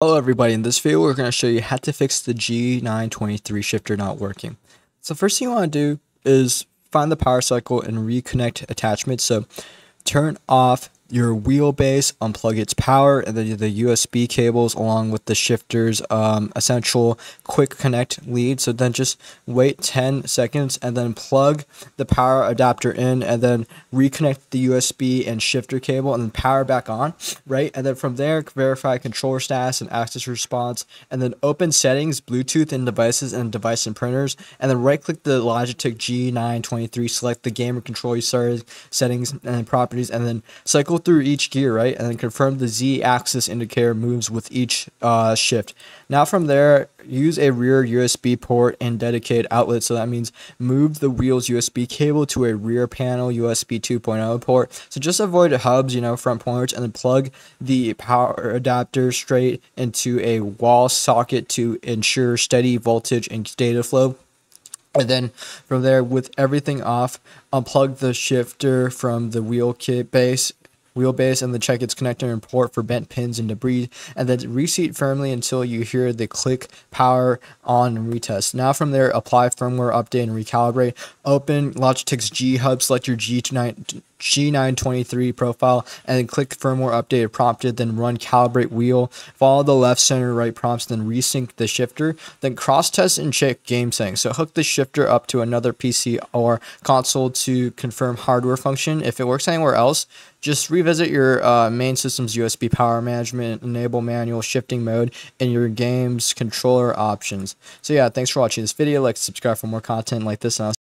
Hello everybody, in this video we're going to show you how to fix the G923 shifter not working. So first thing you want to do is find the power cycle and reconnect attachment. So turn off your wheelbase, unplug its power, and then the USB cables along with the shifter's um, essential quick connect lead. So then just wait 10 seconds and then plug the power adapter in and then reconnect the USB and shifter cable and then power back on, right? And then from there, verify controller status and axis response, and then open settings, Bluetooth and devices and device and printers, and then right click the Logitech G923, select the gamer controller settings and properties, and then cycle through each gear, right? And then confirm the Z axis indicator moves with each uh, shift. Now from there, use a rear USB port and dedicated outlet. So that means move the wheel's USB cable to a rear panel USB 2.0 port. So just avoid hubs, you know, front ports, and then plug the power adapter straight into a wall socket to ensure steady voltage and data flow. And then from there, with everything off, unplug the shifter from the wheel kit base wheelbase and then check its connector and port for bent pins and debris and then reseat firmly until you hear the click power on and retest. Now from there apply firmware update and recalibrate. Open Logitech's G Hub, select your G9 G923 profile and then click firmware update prompted, then run calibrate wheel, follow the left, center, right prompts, then resync the shifter, then cross test and check game settings. So hook the shifter up to another PC or console to confirm hardware function. If it works anywhere else, just revisit your uh, main system's USB power management, enable manual shifting mode, and your game's controller options. So yeah, thanks for watching this video. Like, subscribe for more content like this, and